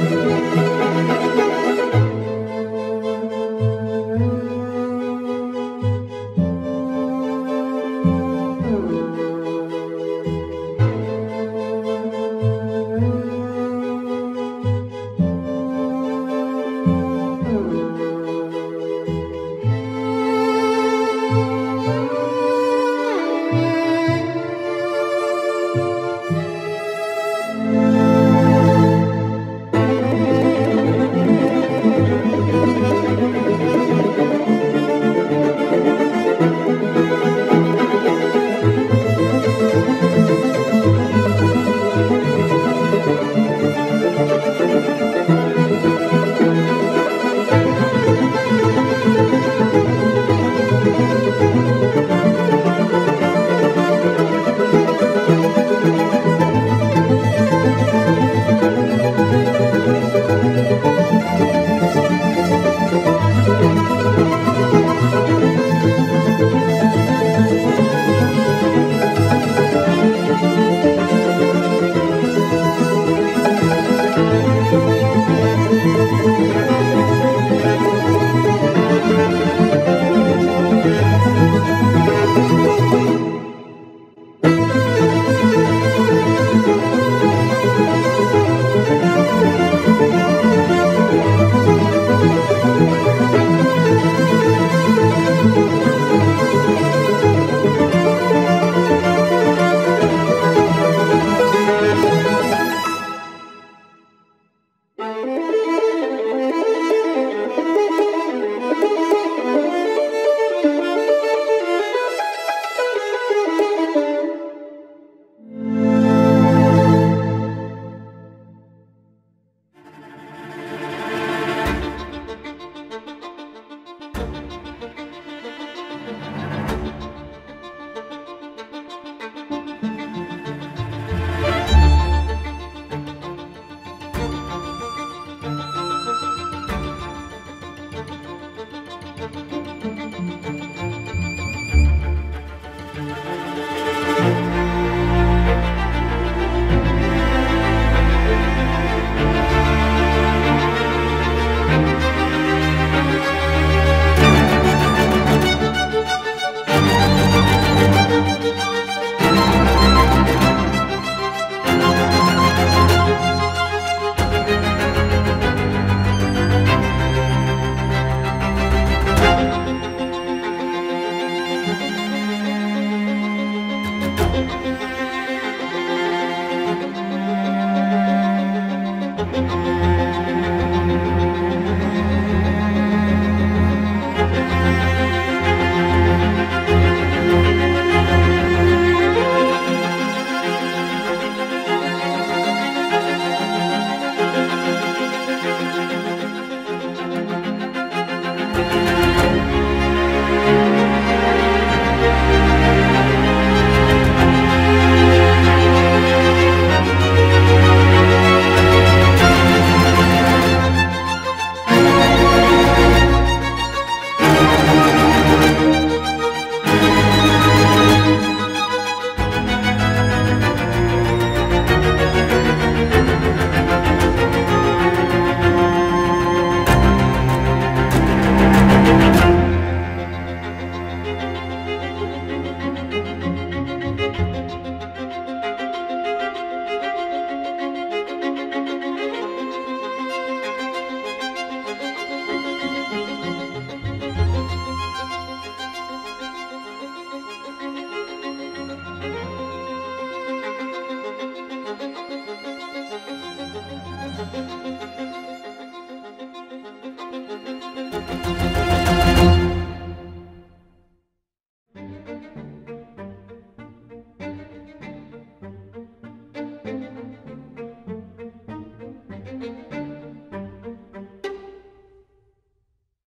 Música